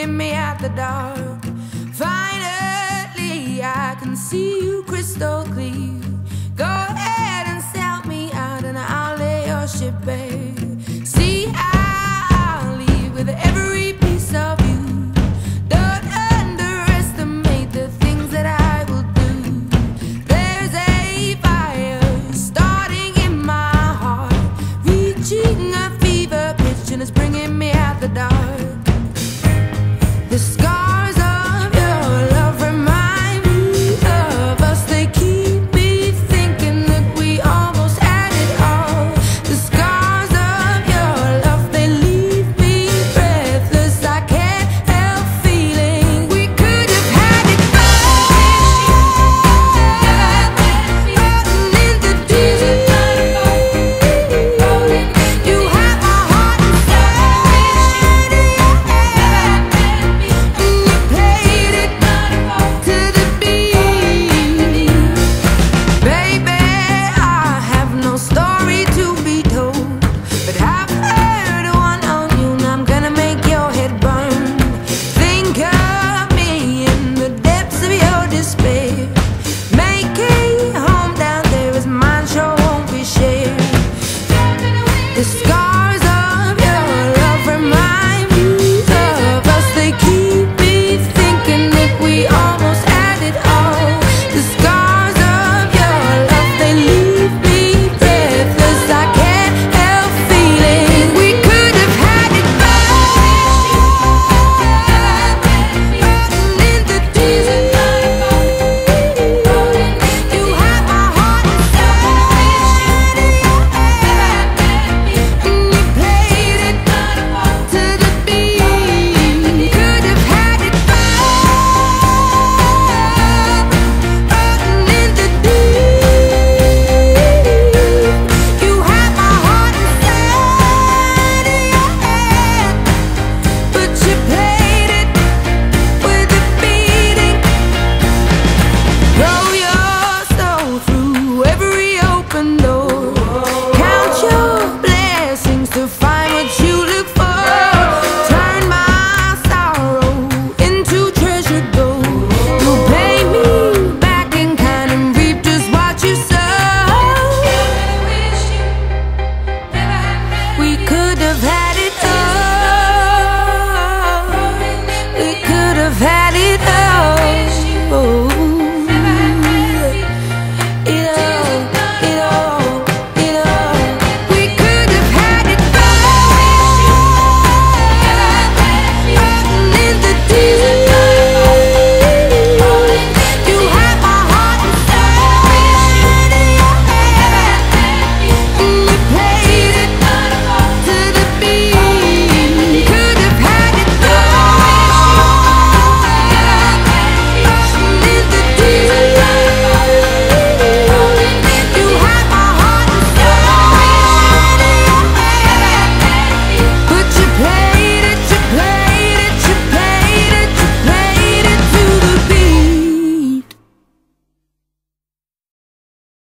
forgive me at the dark. Finally, I can see you crystal clear. Go ahead and sell me out, and I'll lay your ship bare.